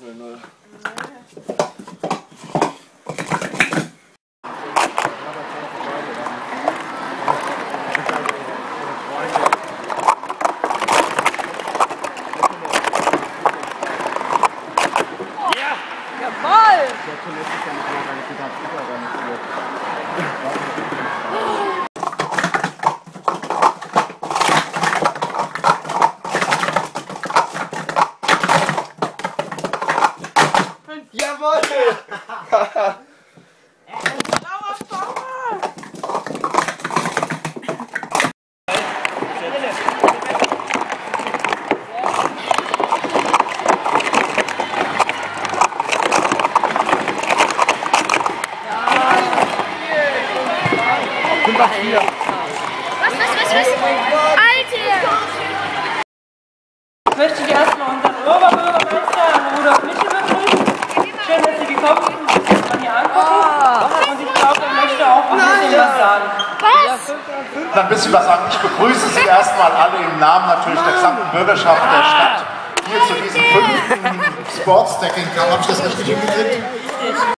Jawohl! Jawohl! Blauer Fauer! Sind noch vier. Was, was, was, was? Alter! Ich möchte ich erstmal unseren Oberbürgermeister Ein bisschen was sagen. Ich begrüße Sie erstmal alle im Namen natürlich der gesamten Bürgerschaft der Stadt hier zu diesem fünften Sports Stacking Cup. Habe ich das richtig hingekriegt?